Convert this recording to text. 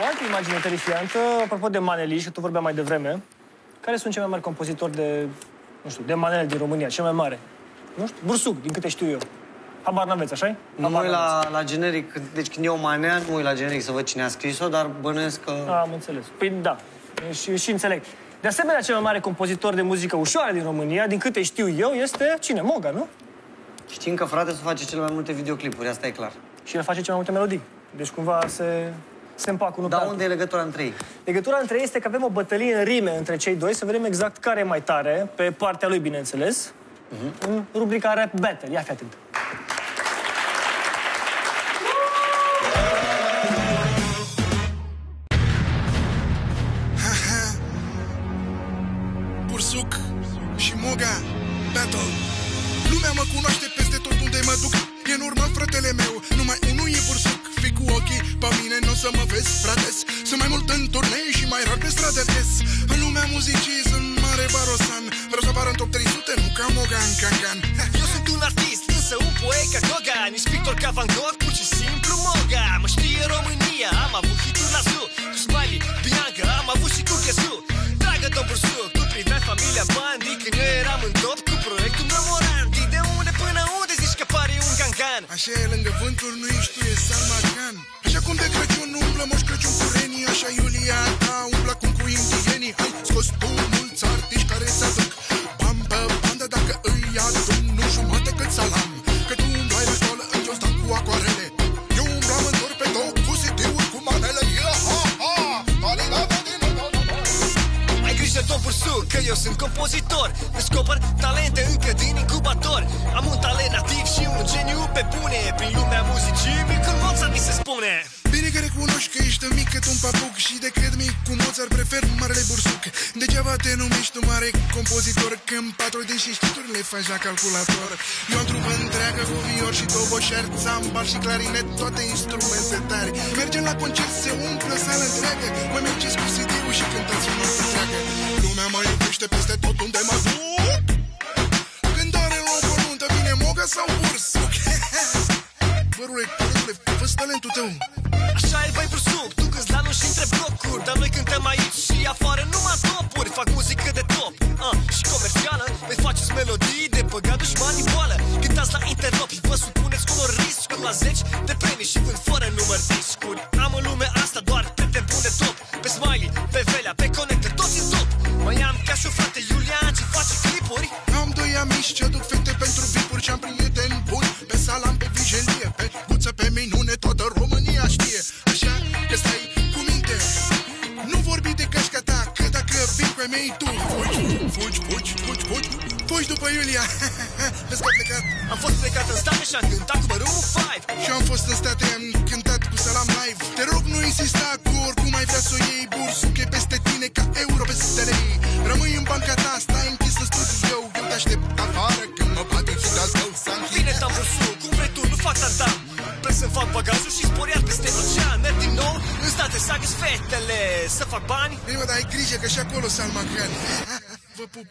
O altă imagine terifiantă, apropo de maneliști, că tu vorbeam mai devreme, care sunt cei mai mari compozitori de, nu știu, de manele din România, cel mai mare? Nu știu, Bursuc, din câte știu eu. Habar n-aveți, așa Nu mă uit la, la generic, deci când e o manea, nu mă uit la generic să văd cine a scris-o, dar bănuiesc că... Am înțeles. Păi da, și, și înțeleg. De asemenea, cel mai mare compozitor de muzică ușoară din România, din câte știu eu, este cine? Moga, nu? Știm că frate să face cele mai multe videoclipuri, asta e clar. Și el face cele mai multe melodii. Deci cumva se, se împac unul Dar pe unde e legătura între ei? Legătura între ei este că avem o bătălie în rime între cei doi, să vedem exact care e mai tare, pe partea lui, bineînțeles, uh-huh. în rubrica Rap Battle. Ia fi atent. Bursuc și Moga Battle Lumea mă cunoaște în turnee și mai rar pe stradă des. În lumea muzicii sunt mare barosan. Vreau să apar în top 300, nu ca Mogan Cancan Eu sunt un artist, însă un poet ca Gauguin Nici pictor ca Van Gogh, pur și simplu Moga Mă știe România, am avut hituri la Zu Cu Smiley, Bianca, am avut și cu Ghesu Dragă domn Bursuc, tu priveai familia Bandi Când eu eram în top cu proiectul Memorandi De unde până unde zici că pare un gangan Așa e lângă vânturi, nu ești tu, e Salma domn Bursuc, că eu sunt compozitor. Descoper talente încă din incubator. Am un talent nativ și un geniu pe bune. Prin lumea muzicii, micul Mozart mi se spune. Bine că recunoști că ești mic cât un papuc Și decât mic cu Mozart prefer marele bursuc. Degeaba te numești tu mare compozitor Când patru din și știturile faci la calculator. Eu am trupă întreagă cu vior și toboșer Țambal și clarinet, toate instrumente tare Mergem la concert, se umple o sală întreagă Mă mă iubește peste tot unde mă duc. Când are loc o nuntă, vine moga sau bursuc Bărule, bărule, fă talentul tău. Așa e, băi, Bursuc, tu câți la nu și între blocuri. Dar noi cântăm aici și afară numai topuri. Fac muzică de top uh, și comercială. Voi faceți melodii de băgat dușmani în boală. Cântați la interop. Și vă supuneți unor riscuri La zeci de premii și vând fără număr discuri. Am în lumea asta doi amici ce aduc fete pentru vipuri Și am prieteni buni. Pe salam, pe vijelie Pe guță, pe minune Toată România știe. Așa că stai cu minte. Nu vorbi de cașca ta Că dacă vin cu mei tu Fugi, fugi, fugi, fugi, fugi Fugi după Iulia. Vezi că a plecat. Am fost plecat în state și am cântat cu Maroon 5 Și am fost în state Am cântat cu salam live. Te rog nu insista cu oricum ai vrea să o iei Bursuc e peste tine ca euro peste bagajul și spor iar peste ocean. Merg din nou în state să agăs fetele Să fac bani? Bine, mă, dar ai grijă că și acolo Salma Khan Vă pup